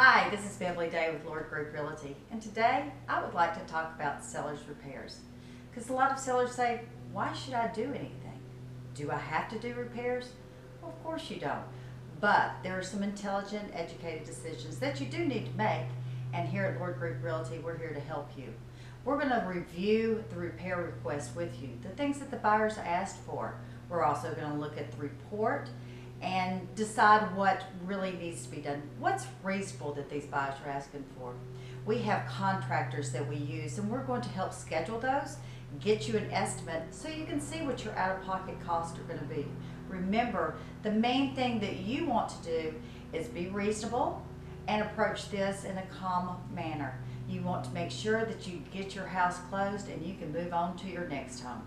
Hi, this is Beverly Day with Lord Group Realty, and today I would like to talk about seller's repairs. Because a lot of sellers say, why should I do anything? Do I have to do repairs? Well, of course you don't. But there are some intelligent, educated decisions that you do need to make, and here at Lord Group Realty, we're here to help you. We're going to review the repair request with you, the things that the buyers asked for. We're also going to look at the report and decide what really needs to be done. What's reasonable that these buyers are asking for? We have contractors that we use and we're going to help schedule those, get you an estimate so you can see what your out-of-pocket costs are going to be. Remember, the main thing that you want to do is be reasonable and approach this in a calm manner. You want to make sure that you get your house closed and you can move on to your next home.